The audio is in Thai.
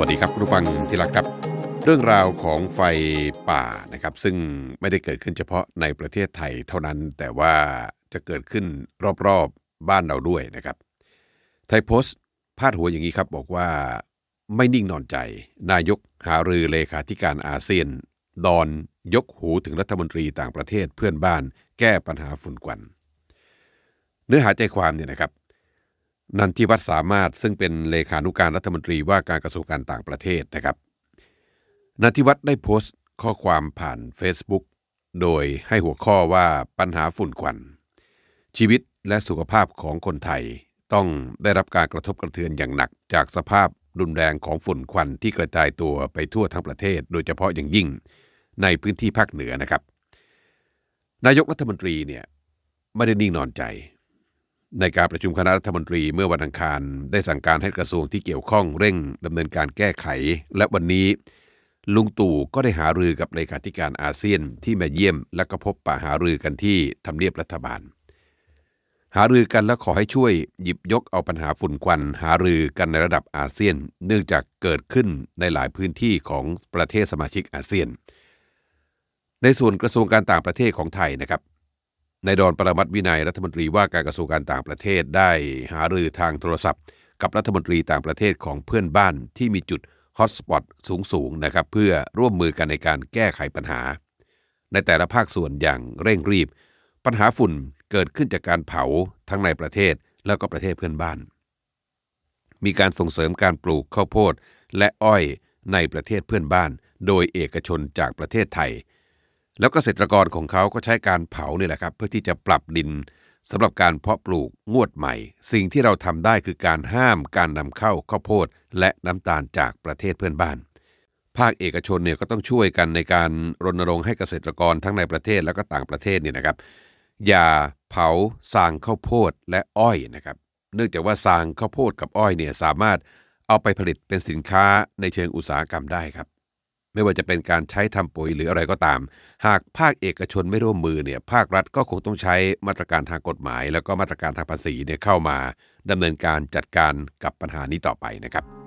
วัสดีครับผู้ฟังที่รักครับ เรื่องราวของไฟป่านะครับซึ่งไม่ได้เกิดขึ้นเฉพาะในประเทศไทยเท่านั้น แต่ว่าจะเกิดขึ้นรอบๆบ้านเราด้วยนะครับ ไทยโพสต์พาดหัวอย่างนี้ครับบอกว่าไม่นิ่งนอนใจ นายกหารือเลขาธิการอาเซียน ดอนยกหูถึงรัฐมนตรีต่างประเทศเพื่อนบ้าน แก้ปัญหาฝุ่นควัน เนื้อหาใจความเนี่ยนะครับ นันทิวัฒน์สามารถซึ่งเป็นเลขานุการรัฐมนตรีว่าการกระทรวงการต่างประเทศนะครับนันทิวัฒน์ได้โพสต์ข้อความผ่าน Facebook โดยให้หัวข้อว่าปัญหาฝุ่นควัน ชีวิตและสุขภาพของคนไทยต้องได้รับการกระทบกระเทือนอย่างหนักจากสภาพรุนแรงของฝุ่นควันที่กระจายตัวไปทั่วทั้งประเทศ โดยเฉพาะอย่างยิ่งในพื้นที่ภาคเหนือนะครับ นายกรัฐมนตรีเนี่ยไม่ได้นิ่งนอนใจ ในการประชุมคณะรัฐมนตรีเมื่อวันอังคาร ได้สั่งการให้กระทรวงที่เกี่ยวข้องเร่งดำเนินการแก้ไข และวันนี้ ลุงตู่ก็ได้หารือกับเลขาธิการอาเซียนที่มาเยี่ยม และก็พบปะหารือกันที่ทำเนียบรัฐบาล หารือกันและขอให้ช่วยหยิบยกเอาปัญหาฝุ่นควัน หารือกันในระดับอาเซียน เนื่องจากเกิดขึ้นในหลายพื้นที่ของประเทศสมาชิกอาเซียน ในส่วนกระทรวงการต่างประเทศของไทยนะครับ ในดอนปรมัตวินัยรัฐมนตรีว่าการกระทรวงการต่างประเทศได้หารือทางโทรศัพท์ กับรัฐมนตรีต่างประเทศของเพื่อนบ้านที่มีจุดฮอตสปอตสูงๆนะครับเพื่อร่วมมือกันในการแก้ไขปัญหา ในแต่ละภาคส่วนอย่างเร่งรีบ ปัญหาฝุ่นเกิดขึ้นจากการเผาทั้งในประเทศแล้วก็ประเทศเพื่อนบ้าน มีการส่งเสริมการปลูกข้าวโพดและอ้อยในประเทศเพื่อนบ้าน โดยเอกชนจากประเทศไทย แล้วเกษตรกรของเขาก็ใช้การเผาเนี่ยแหละครับ เพื่อที่จะปรับดินสำหรับการเพาะปลูกงวดใหม่ สิ่งที่เราทำได้คือการห้ามการนำเข้าข้าวโพดและน้ำตาลจากประเทศเพื่อนบ้าน ภาคเอกชนเนี่ยก็ต้องช่วยกันในการรณรงค์ให้เกษตรกรทั้งในประเทศแล้วก็ต่างประเทศเนี่ยนะครับ อย่าเผาสางข้าวโพดและอ้อยนะครับ เนื่องจากว่าสางข้าวโพดกับอ้อยเนี่ยสามารถเอาไปผลิตเป็นสินค้าในเชิงอุตสาหกรรมได้ครับ ไม่ว่าจะเป็นการใช้ทำปุ๋ยหรืออะไรก็ตาม หากภาคเอกชนไม่ร่วมมือเนี่ยภาครัฐก็คงต้องใช้มาตรการทางกฎหมาย แล้วก็มาตรการทางภาษีเนี่ยเข้ามาดำเนินการจัดการกับปัญหานี้ต่อไปนะครับ